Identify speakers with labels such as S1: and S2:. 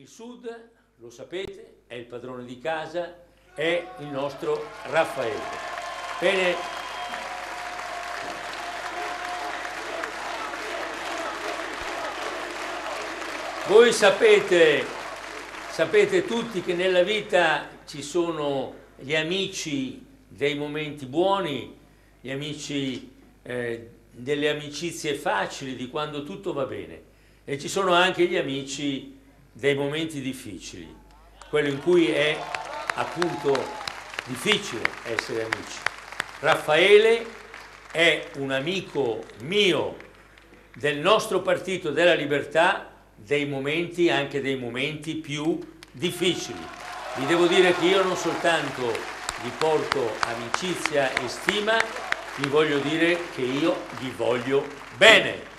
S1: Il Sud, lo sapete, è il padrone di casa, è il nostro Raffaele. Bene, voi sapete, sapete tutti che nella vita ci sono gli amici dei momenti buoni, gli amici eh, delle amicizie facili, di quando tutto va bene, e ci sono anche gli amici dei momenti difficili, quello in cui è appunto difficile essere amici. Raffaele è un amico mio del nostro partito della libertà dei momenti, anche dei momenti più difficili. Vi devo dire che io non soltanto vi porto amicizia e stima, vi voglio dire che io vi voglio bene.